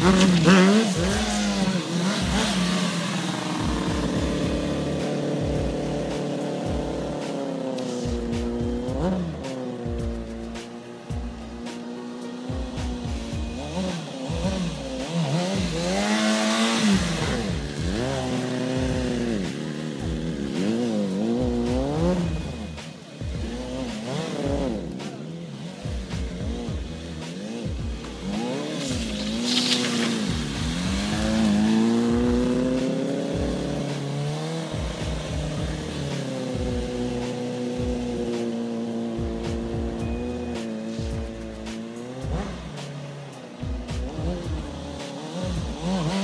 Mm-hmm. Oh,